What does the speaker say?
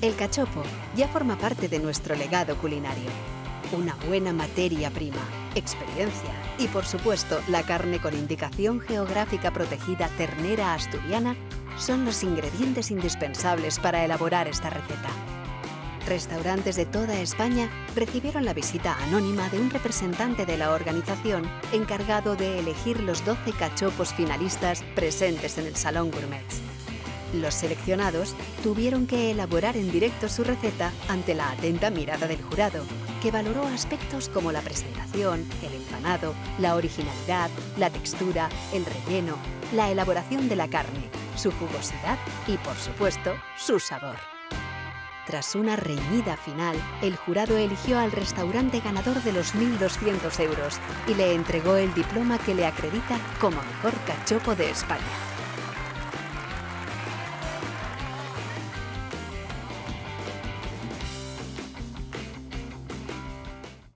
El cachopo ya forma parte de nuestro legado culinario. Una buena materia prima, experiencia y por supuesto la carne con indicación geográfica protegida ternera asturiana son los ingredientes indispensables para elaborar esta receta. Restaurantes de toda España recibieron la visita anónima de un representante de la organización encargado de elegir los 12 cachopos finalistas presentes en el Salón Gourmet. Los seleccionados tuvieron que elaborar en directo su receta ante la atenta mirada del jurado, que valoró aspectos como la presentación, el empanado, la originalidad, la textura, el relleno, la elaboración de la carne, su jugosidad y, por supuesto, su sabor. Tras una reñida final, el jurado eligió al restaurante ganador de los 1.200 euros y le entregó el diploma que le acredita como mejor cachopo de España.